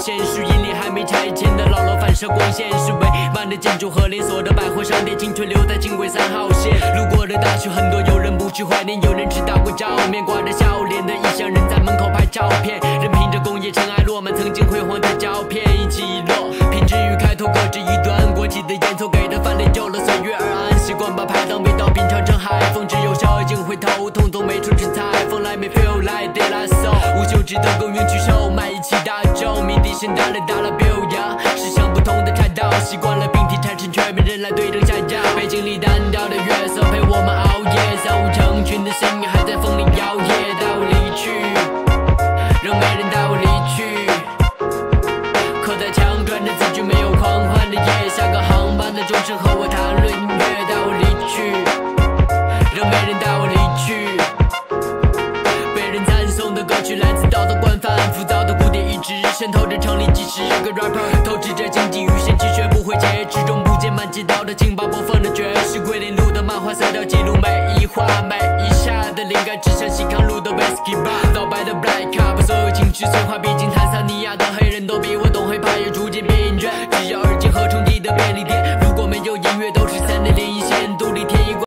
现，树荫里还没拆迁的老楼反射光线，是伟岸的建筑和连锁的百货商店，青春留在经纬三号线。路过的大学很多，有人不去怀念，有人只打过照面，挂着笑脸的异乡人在门口拍照片，任凭着工业尘埃落满曾经辉煌的胶片，一起一落。品质与开拓各执一端，过期的烟囱给的饭练就了岁月而安，习惯把排档味道品尝成海风，只有小已经会头痛，从没处吃菜风来没 feel like that I saw，无休止的公园去售卖，一起大众鸣笛声打了打了表扬，驶向不同的赛道，习惯了并体产生，却没人来对症下药。背井里单调的月色 Rapper 透支着经济，与现实学不会节制，中不见满街道的情报播放的爵士桂林路的漫画，塞掉记录每一画每一下的灵感，只想西康路的 whiskey bar，老白的 black cup，所有情绪催化，毕竟坦桑尼亚的黑人都比我懂 hip hop，也逐渐。